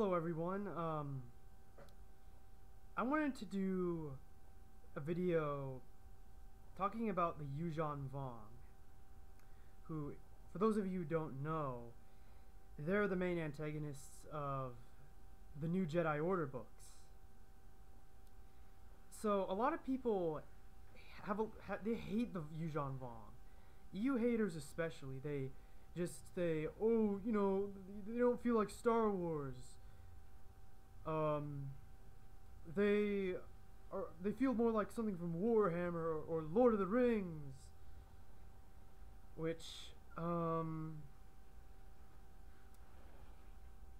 Hello everyone. Um, I wanted to do a video talking about the Yuuzhan Vong, who, for those of you who don't know, they're the main antagonists of the new Jedi Order books. So a lot of people have, a, ha, they hate the Yuuzhan Vong. EU haters especially. They just say, oh, you know, they don't feel like Star Wars. Um, they are they feel more like something from Warhammer or, or Lord of the Rings, which um,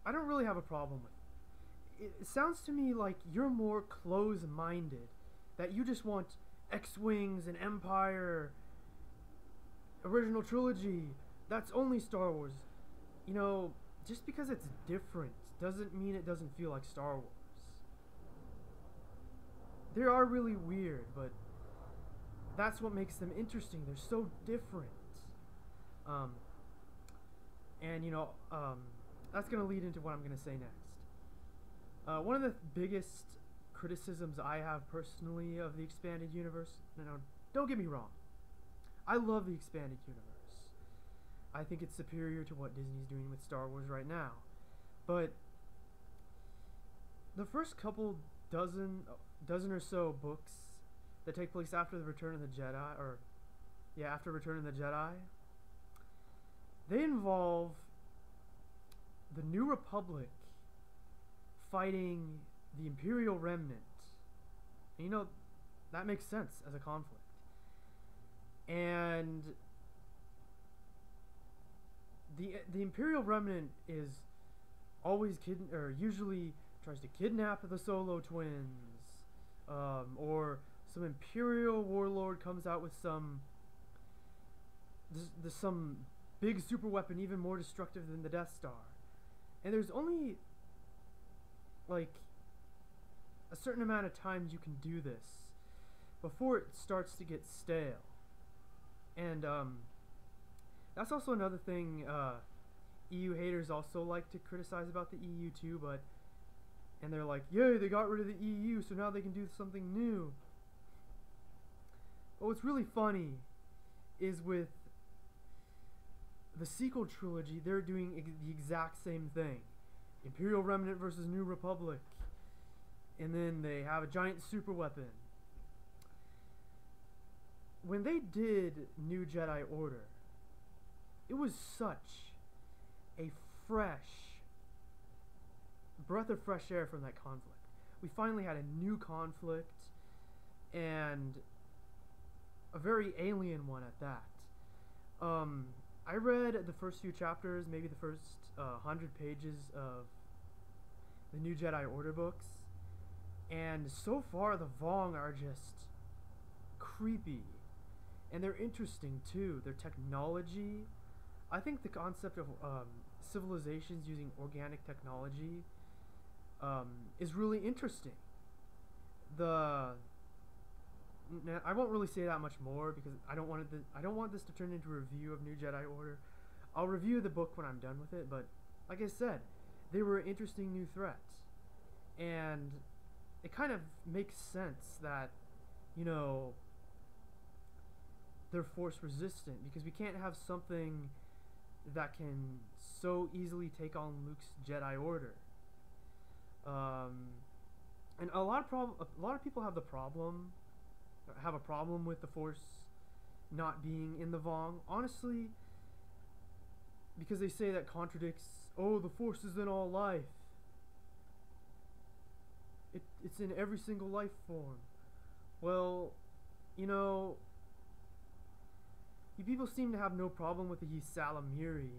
I don't really have a problem with. It, it sounds to me like you're more close-minded, that you just want X-wings and Empire, original trilogy. That's only Star Wars. You know, just because it's different doesn't mean it doesn't feel like Star Wars. They are really weird, but that's what makes them interesting. They're so different. Um, and, you know, um, that's going to lead into what I'm going to say next. Uh, one of the biggest criticisms I have personally of the expanded universe, no, no, don't get me wrong. I love the expanded universe. I think it's superior to what Disney's doing with Star Wars right now. But the first couple dozen dozen or so books that take place after the Return of the Jedi, or yeah, after Return of the Jedi, they involve the New Republic fighting the Imperial Remnant. And you know, that makes sense as a conflict. And the the Imperial Remnant is always kid or usually tries to kidnap the Solo twins, um, or some Imperial warlord comes out with some there's, some big super weapon even more destructive than the Death Star, and there's only like a certain amount of times you can do this before it starts to get stale, and um, that's also another thing uh, EU haters also like to criticize about the EU too, but and they're like, yay, they got rid of the EU, so now they can do something new. But what's really funny is with the sequel trilogy, they're doing ex the exact same thing. Imperial Remnant versus New Republic. And then they have a giant super weapon. When they did New Jedi Order, it was such a fresh breath of fresh air from that conflict. We finally had a new conflict and a very alien one at that. Um, I read the first few chapters, maybe the first uh, hundred pages of the new Jedi Order books, and so far the Vong are just creepy, and they're interesting too. Their technology I think the concept of um, civilizations using organic technology um, is really interesting. The I won't really say that much more because I don't want it I don't want this to turn into a review of New Jedi Order. I'll review the book when I'm done with it, but like I said, they were interesting new threats. And it kind of makes sense that, you know, they're force resistant because we can't have something that can so easily take on Luke's Jedi Order. A lot of problem, a lot of people have the problem, have a problem with the Force not being in the Vong. Honestly, because they say that contradicts. Oh, the Force is in all life. It, it's in every single life form. Well, you know, you people seem to have no problem with the ysalamiri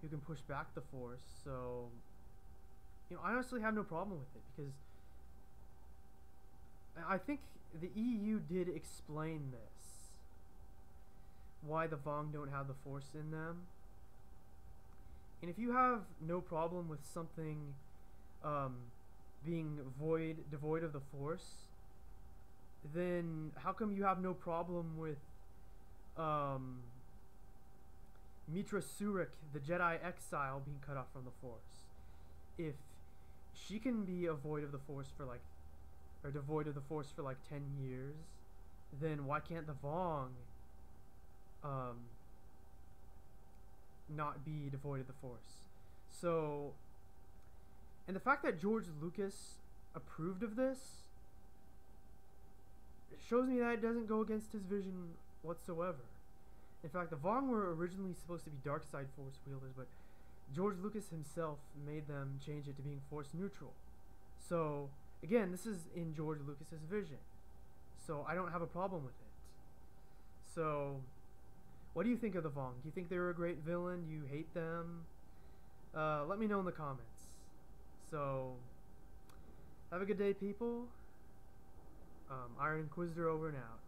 who can push back the force, so you know, I honestly have no problem with it because I think the EU did explain this. Why the Vong don't have the force in them. And if you have no problem with something um, being void, devoid of the force, then how come you have no problem with um, Meetra Surik, the Jedi exile, being cut off from the Force. If she can be a void of the force for like or devoid of the force for like 10 years then why can't the vong um not be devoid of the force so and the fact that george lucas approved of this shows me that it doesn't go against his vision whatsoever in fact the vong were originally supposed to be dark side force wielders but George Lucas himself made them change it to being force neutral. So, again, this is in George Lucas's vision. So, I don't have a problem with it. So, what do you think of the Vong? Do you think they're a great villain? Do you hate them? Uh, let me know in the comments. So, have a good day, people. Um, Iron Inquisitor over and out.